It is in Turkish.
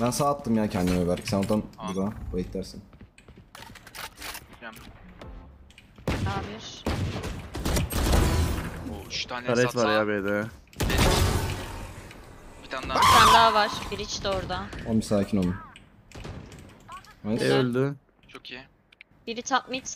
Ben sağ attım ya kendime belki. Sen oradan Aa. burada wait dersin. Bilmiyorum. A1. Oo 3 tane Taret satsa. var ya B'de. Bir tane daha. Bir tane daha var. Bridge de orada. Oğlum bir sakin olun. E Nice. öldü. Çok iyi. Biri top mid.